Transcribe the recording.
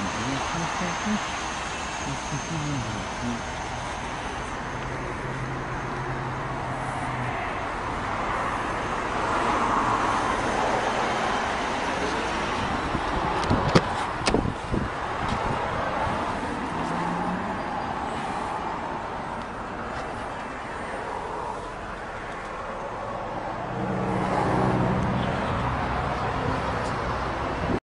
うん。